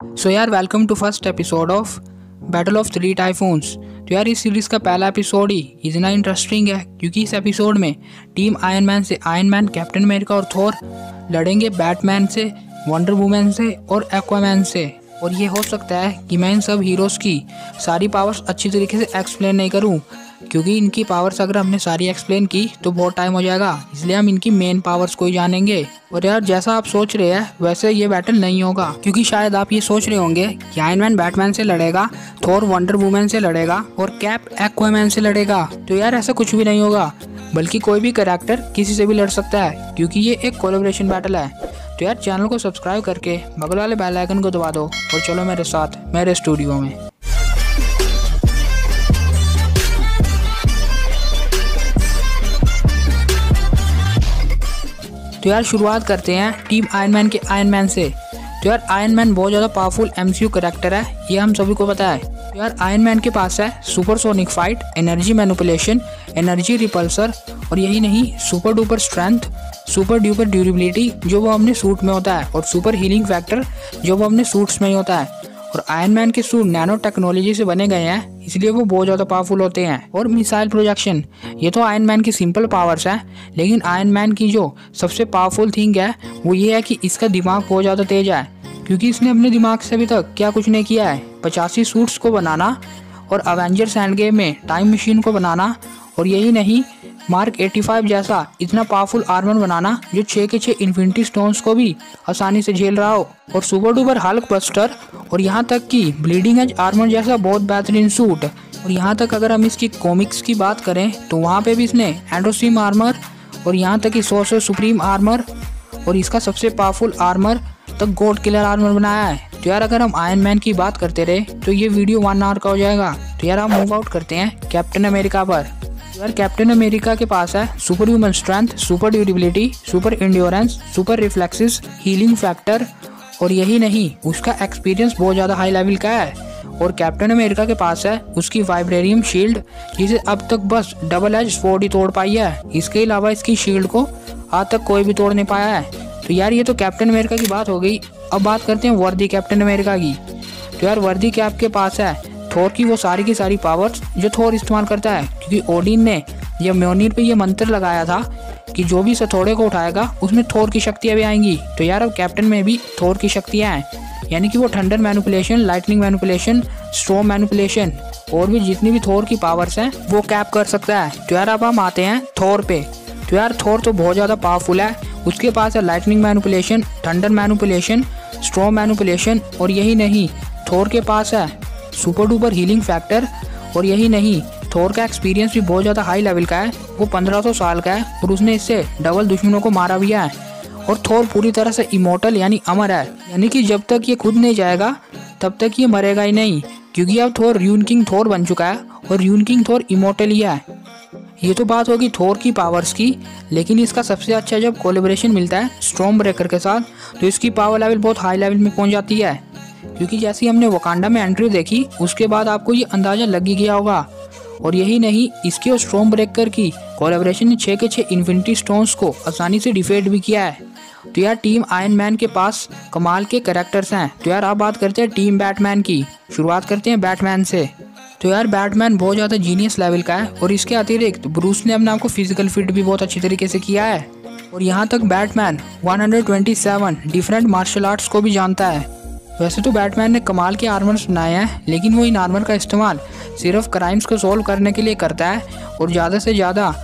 सो यार welcome to first episode of battle of three typhoons तो यार, इस सीरीज़ का पहला एपिसोड ही इतना इंटरेस्टिंग है, क्योंकि इस एपिसोड में टीम आयरन मैन से आयन मैन कैप्टन अमेरिका और थोर लड़ेंगे बैटमैन से वंडर वूमैन से और एक्वामैन से। और ये हो सकता है कि मैं इन सब हीरोज़ की सारी पावर्स अच्छी तरीके से एक्सप्लेन नहीं करूँ, क्योंकि इनकी पावर्स अगर हमने सारी एक्सप्लेन की तो बहुत टाइम हो जाएगा। इसलिए हम इनकी मेन पावर्स को ही जानेंगे। और यार, जैसा आप सोच रहे हैं, वैसे ये बैटल नहीं होगा, क्योंकि शायद आप ये सोच रहे होंगे कि आयरन मैन बैटमैन से लड़ेगा थोर वंडर वुमेन से लड़ेगा, और कैप एक्वामैन से लड़ेगा। तो यार, ऐसा कुछ भी नहीं होगा, बल्कि कोई भी करेक्टर किसी से भी लड़ सकता है, क्योंकि ये एक कोलेब्रेशन बैटल है। तो यार चैनल को सब्सक्राइब करके बगल वाले बेल आइकन को दबा दो और चलो मेरे साथ, मेरे स्टूडियो में। तो यार शुरुआत करते हैं टीम आयन मैन के आयन मैन से। तो यार आयन मैन बहुत ज़्यादा पावरफुल एमसीयू करेक्टर है, ये हम सभी को पता है। तो यार आयरन मैन के पास है super sonic flight energy manipulation energy repulsor और यही नहीं super duper strength super duper durability जो वो अपने सूट में होता है और सुपर हीलिंग फैक्टर जो वो अपने सूट्स में ही होता है। और आयरन मैन के सूट नैनो टेक्नोलॉजी से बने गए हैं, इसलिए वो बहुत ज़्यादा पावरफुल होते हैं। और मिसाइल प्रोजेक्शन ये तो आयरन मैन की सिंपल पावर्स हैं, लेकिन आयरन मैन की जो सबसे पावरफुल थिंग है, वो ये है कि इसका दिमाग बहुत ज़्यादा तेज है, क्योंकि इसने अपने दिमाग से अभी तक क्या कुछ नहीं किया है। पचासी सूट्स को बनाना और अवेंजर्स एंड गेम में टाइम मशीन को बनाना, और यही नहीं मार्क 85 जैसा इतना पावरफुल आर्मर बनाना जो छः के छः इन्फिनिटी स्टोन्स को भी आसानी से झेल रहा हो। और सुपर डुपर हल्क बस्टर और यहाँ तक कि ब्लीडिंग एज आर्मर जैसा बहुत बेहतरीन सूट और यहाँ तक अगर हम इसकी कॉमिक्स की बात करें तो वहाँ पे भी इसने एंड्रोसिम आर्मर और यहाँ तक कि सोर्सर सुप्रीम आर्मर और इसका सबसे पावरफुल आर्मर तक गोड किलर आर्मर बनाया है। तो यार अगर हम आयरन मैन की बात करते रहे तो ये वीडियो वन आवर का हो जाएगा। तो यार हम मूव आउट करते हैं कैप्टन अमेरिका पर। यार कैप्टन अमेरिका के पास है। Super human strength super durability super endurance super reflexes healing factor और यही नहीं, उसका एक्सपीरियंस बहुत ज़्यादा हाई लेवल का है। और कैप्टन अमेरिका के पास है, उसकी वाइब्रेरियम शील्ड जिसे अब तक बस डबल एज स्पोर्ट ही तोड़ पाई है। इसके अलावा इसकी शील्ड को आज तक कोई भी तोड़ नहीं पाया है। तो यार, ये तो कैप्टन अमेरिका की बात हो गई। अब बात करते हैं वर्दी कैप्टन अमेरिका की। तो यार, वर्दी कैप के पास है? थोर की वो सारी की सारी पावर्स जो थोर इस्तेमाल करता है। क्योंकि ओडिन ने जब म्योनिर पे ये मंत्र लगाया था कि जो भी सथोड़े को उठाएगा, उसमें थोर की शक्तियाँ भी आएँगी। तो यार, अब कैप्टन में भी थोर की शक्तियाँ हैं। यानी कि वो thunder manipulation lightning manipulation storm manipulation और भी जितनी भी थोर की पावर्स हैं, वो कैप कर सकता है। तो यार, अब हम आते हैं थोर पे। तो यार, थोर तो बहुत ज़्यादा पावरफुल है। उसके पास है lightning manipulation thunder manipulation storm manipulation और यही नहीं, थोर के पास है। सुपर डुपर हीलिंग फैक्टर और यही नहीं थोर का एक्सपीरियंस भी बहुत ज़्यादा हाई लेवल का है, वो 1500 साल का है और उसने इससे डबल दुश्मनों को मारा भी है। और थोर पूरी तरह से इमोटल यानी अमर है, यानी कि जब तक ये खुद नहीं जाएगा, तब तक ये मरेगा ही नहीं, क्योंकि अब थोर र्यून किंग थोर बन चुका है और र्यून किंग थोर इमोटल ही है। ये तो बात होगी थोर की पावर्स की, लेकिन इसका सबसे अच्छा जब कोलेब्रेशन मिलता है स्ट्रॉम ब्रेकर के साथ तो इसकी पावर लेवल बहुत हाई लेवल में पहुँच जाती है। क्योंकि जैसे हमने वकांडा में एंट्री देखी, उसके बाद आपको ये अंदाज़ा लग ही गया होगा। और यही नहीं, इसके और स्ट्रॉम ब्रेकर की कोलेबरेशन ने छः के छः इन्फिनिटी स्टोन्स को आसानी से डिफेट भी किया है। तो यार टीम आयन मैन के पास कमाल के करेक्टर्स हैं। तो यार, आप बात करते हैं टीम बैटमैन की। शुरुआत करते हैं बैटमैन से। तो यार बैटमैन बहुत ज़्यादा जीनियस लेवल का है और इसके अतिरिक्त ब्रूस ने अपने आपको फ़िज़िकल फिट भी बहुत अच्छी तरीके से किया है। और यहाँ तक बैटमैन 127 डिफरेंट मार्शल आर्ट्स को भी जानता है। वैसे तो बैटमैन ने कमाल के आर्मर्स बनाए हैं, लेकिन वो इन आर्मर का इस्तेमाल सिर्फ़ क्राइम्स को सॉल्व करने के लिए करता है और ज़्यादा से ज़्यादा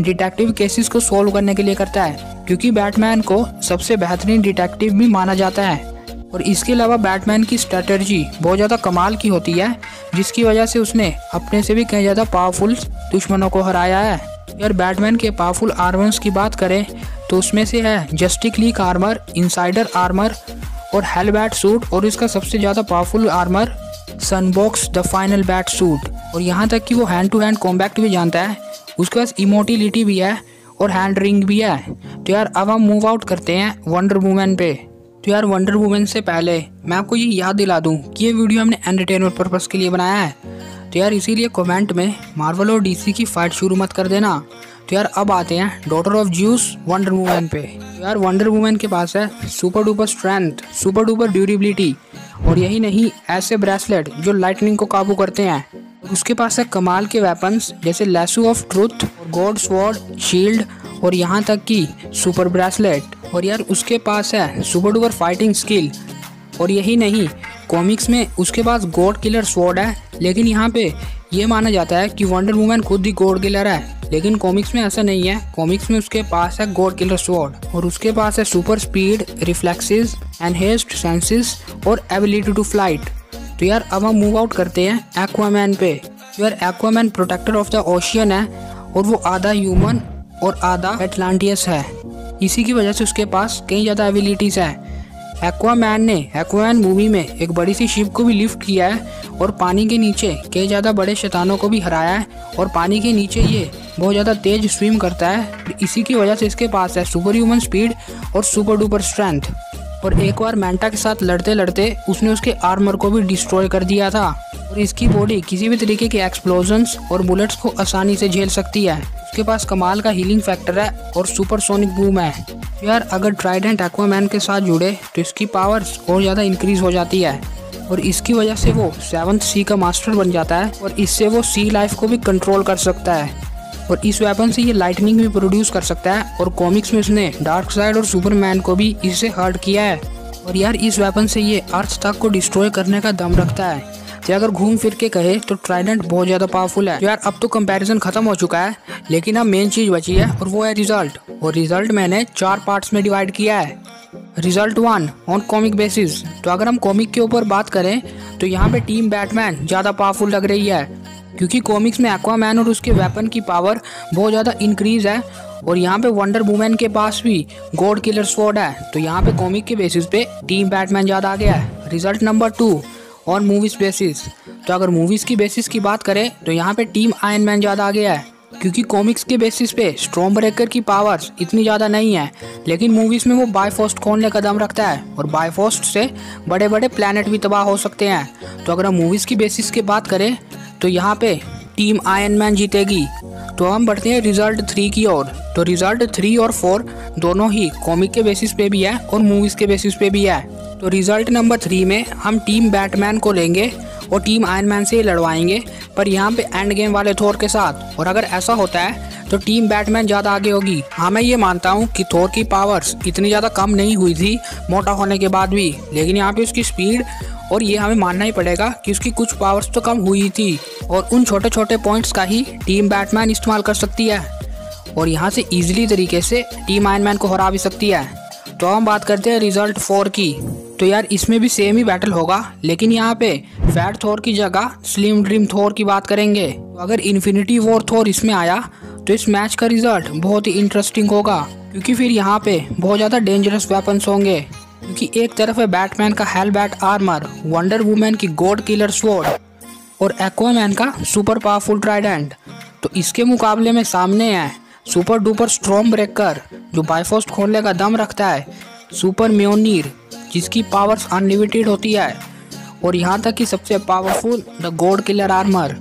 डिटेक्टिव केसेस को सॉल्व करने के लिए करता है, क्योंकि बैटमैन को सबसे बेहतरीन डिटेक्टिव भी माना जाता है। और इसके अलावा बैटमैन की स्ट्रेटर्जी बहुत ज़्यादा कमाल की होती है, जिसकी वजह से उसने अपने से भी कई ज़्यादा पावरफुल दुश्मनों को हराया है। अगर बैटमैन के पावरफुल आर्मर्स की बात करें तो उसमें से है Justice League armour insider armour और हेल बैट सूट और इसका सबसे ज़्यादा powerful armour sunbox the final bat suit और यहाँ तक कि वो हैंड टू हैंड कॉम्बैक्ट भी जानता है। उसके पास इमोटिलिटी भी है और हैंड रिंग भी है। तो यार, अब हम मूव आउट करते हैं वंडर वूमेन पे। तो यार वंडर वुमेन से पहले मैं आपको ये याद दिला दूँ कि ये वीडियो हमने एंटरटेनमेंट पर्पज़ के लिए बनाया है। तो यार, इसीलिए कमेंट में मार्वल और डीसी की फाइट शुरू मत कर देना। तो यार, अब आते हैं daughter of Zeus Wonder Woman पे। तो यार वंडर वुमेन के पास है super duper strength super duper durability और यही नहीं, ऐसे ब्रेसलेट जो लाइटनिंग को काबू करते हैं। उसके पास है कमाल के वेपन्स जैसे lasso of truth god sword shield और यहाँ तक कि सुपर ब्रेसलेट और यार, उसके पास है सुपर डुपर फाइटिंग स्किल और यही नहीं कॉमिक्स में उसके पास गॉड किलर स्वॉर्ड है, लेकिन यहाँ पे ये माना जाता है कि वंडर वुमन खुद ही गॉड किलर है। लेकिन कॉमिक्स में ऐसा नहीं है। कॉमिक्स में उसके पास है गॉड किलर स्वॉर्ड और उसके पास है super speed reflexes enhanced senses और एबिलिटी टू फ़्लाइट तो यार, अब हम मूव आउट करते हैं एक्वामैन पे। यार Aquaman protector of the ocean है और वो आधा ह्यूमन और आधा एटलांटियस है। इसी की वजह से उसके पास कई ज़्यादा एबिलिटीज़ है। एक्वामैन ने एक्वामैन मूवी में एक बड़ी सी शिप को भी लिफ्ट किया है और पानी के नीचे कई ज़्यादा बड़े शैतानों को भी हराया है और पानी के नीचे ये बहुत ज़्यादा तेज स्विम करता है। इसी की वजह से इसके पास है सुपर ह्यूमन स्पीड और सुपर डुपर स्ट्रेंथ। और एक बार मैंटा के साथ लड़ते लड़ते उसने उसके आर्मर को भी डिस्ट्रॉय कर दिया था। और इसकी बॉडी किसी भी तरीके के एक्सप्लोजन्स और बुलेट्स को आसानी से झेल सकती है। उसके पास कमाल का हीलिंग फैक्टर है और सुपर सोनिक बूम है। यार, अगर ट्राइडेंट एक्वामैन के साथ जुड़े तो इसकी पावर्स और ज़्यादा इंक्रीज हो जाती है। और इसकी वजह से वो सेवन्थ सी का मास्टर बन जाता है और इससे वो सी लाइफ को भी कंट्रोल कर सकता है। और इस वेपन से ये लाइटनिंग भी प्रोड्यूस कर सकता है और कॉमिक्स में उसने डार्क साइड और सुपरमैन को भी इससे हर्ट किया है। और यार, इस वेपन से ये अर्थ तक को डिस्ट्रॉय करने का दम रखता है। तो अगर घूम फिर के कहे तो ट्राइडेंट बहुत ज़्यादा पावरफुल है। यार, अब तो कंपैरिजन खत्म हो चुका है, लेकिन अब मेन चीज़ बची है और वो है रिज़ल्ट और रिज़ल्ट मैंने चार पार्ट्स में डिवाइड किया है। Result one on comic basis तो अगर हम कॉमिक के ऊपर बात करें तो यहाँ पे टीम बैटमैन ज़्यादा पावरफुल लग रही है। क्योंकि कॉमिक्स में एक्वामैन और उसके वेपन की पावर बहुत ज़्यादा इंक्रीज है। और यहाँ पे वंडर वूमेन के पास भी गॉड किलर स्वॉर्ड है। तो यहाँ पे कॉमिक के बेसिस पे टीम बैटमैन ज़्यादा आ गया है। रिज़ल्ट नंबर टू और मूवीज़ बेसिस तो अगर मूवीज़ की बेसिस की बात करें तो यहाँ पे टीम आयन मैन ज़्यादा आ गया है। क्योंकि कॉमिक्स के बेसिस पे स्ट्रॉम ब्रेकर की पावर्स इतनी ज़्यादा नहीं है। लेकिन मूवीज़ में वो बायफोस्ट खोलने का दम रखता है? और बायफोस्ट से बड़े बड़े प्लानट भी तबाह हो सकते हैं। तो अगर हम मूवीज़ की बेसिस की बात करें तो यहाँ पे टीम आयन मैन जीतेगी। तो हम बढ़ते हैं रिज़ल्ट थ्री की ओर। तो रिज़ल्ट थ्री और फोर दोनों ही कॉमिक के बेसिस पे भी है और मूवीज़ के बेसिस पे भी है। तो रिज़ल्ट नंबर थ्री में हम टीम बैटमैन को लेंगे और टीम आयन मैन से लड़वाएँगे, पर यहाँ पे एंड गेम वाले थोर के साथ। और अगर ऐसा होता है तो टीम बैटमैन ज़्यादा आगे होगी। हाँ मैं ये मानता हूँ कि थोर की पावर्स इतनी ज़्यादा कम नहीं हुई थी, मोटा होने के बाद भी। लेकिन यहाँ पे उसकी स्पीड और ये हमें मानना ही पड़ेगा कि उसकी कुछ पावर्स तो कम हुई थी और उन छोटे छोटे पॉइंट्स का ही टीम बैटमैन इस्तेमाल कर सकती है। और यहाँ से इजीली तरीके से टीम आयन मैन को हरा भी सकती है। तो हम बात करते हैं रिज़ल्ट फोर की। तो यार, इसमें भी सेम ही बैटल होगा, लेकिन यहाँ पे फैट थोर की जगह स्लिम ड्रीम थोर की बात करेंगे। तो अगर इन्फिनिटी वॉर थोर इसमें आया तो इस मैच का रिज़ल्ट बहुत ही इंटरेस्टिंग होगा, क्योंकि फिर यहाँ पे बहुत ज़्यादा डेंजरस वेपन्स होंगे। क्योंकि एक तरफ़ है बैटमैन का hell bat armour Wonder Woman की गॉड किलर स्वॉर्ड और एक्वामैन का सुपर पावरफुल ट्राइडेंट तो इसके मुकाबले में सामने है सुपर डुपर स्ट्रॉन्ग ब्रेकर जो बाइफोस्ट खोलने का दम रखता है सुपर म्योनीर जिसकी पावर्स अनलिमिटेड होती है। और यहाँ तक कि सबसे powerful the god killer armour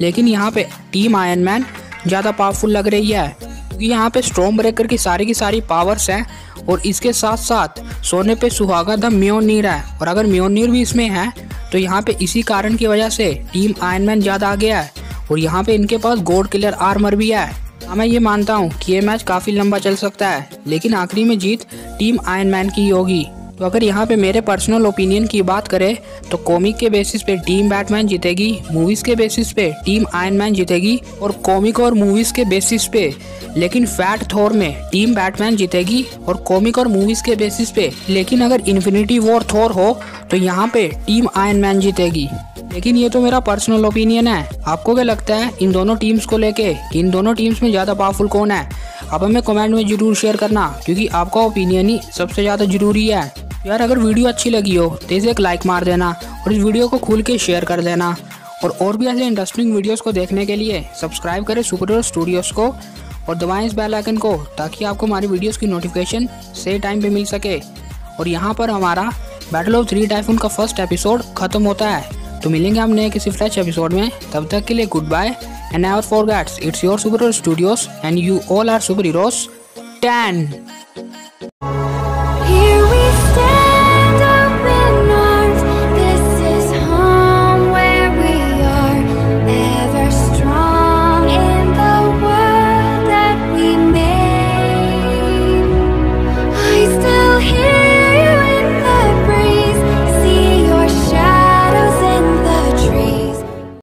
लेकिन यहाँ पे टीम आयन मैन ज़्यादा पावरफुल लग रही है। क्योंकि यहाँ पे स्ट्रॉन्ग ब्रेकर की सारी की सारी पावर्स हैं और इसके साथ साथ सोने पे सुहागा द म्योनीर है। और अगर म्योनीर भी इसमें है तो यहाँ पे इसी कारण की वजह से टीम आयन मैन ज़्यादा आ गया है और यहाँ पे इनके पास गोल्ड किलर आर्मर भी है। हाँ मैं ये मानता हूँ कि ये मैच काफ़ी लंबा चल सकता है, लेकिन आखिरी में जीत टीम आयन मैन की होगी। तो अगर यहाँ पे मेरे पर्सनल ओपिनियन की बात करें तो कॉमिक के बेसिस पे टीम बैटमैन जीतेगी मूवीज़ के बेसिस पे टीम आयन मैन जीतेगी और कॉमिक और मूवीज़ के बेसिस पे। लेकिन फैट थोर में टीम बैटमैन जीतेगी और कॉमिक और मूवीज़ के बेसिस पे। लेकिन अगर इन्फिनिटी वॉर थोर हो तो यहाँ पे टीम आयन मैन जीतेगी। लेकिन ये तो मेरा पर्सनल ओपिनियन है। आपको क्या लगता है, इन दोनों टीम्स को लेके कि इन दोनों टीम्स में ज़्यादा पावरफुल कौन है? आप हमें कमेंट में ज़रूर शेयर करना, क्योंकि आपका ओपिनियन ही सबसे ज़्यादा ज़रूरी है। यार, अगर वीडियो अच्छी लगी हो तो इसे एक लाइक मार देना और इस वीडियो को खुल के शेयर कर देना। और और भी ऐसे इंटरेस्टिंग वीडियोस को देखने के लिए सब्सक्राइब करें सुपर स्टूडियोज़ को और दबाएँ इस बेल आइकन को ताकि आपको हमारी वीडियोस की नोटिफिकेशन सही टाइम पे मिल सके। और यहाँ पर हमारा बैटल ऑफ़ थ्री टाइफून का फ़र्स्ट एपिसोड खत्म होता है। तो मिलेंगे हम नए किसी फ्रेश एपिसोड में। तब तक के लिए good bye and never forgets it's your super studios and you all are super heroes ten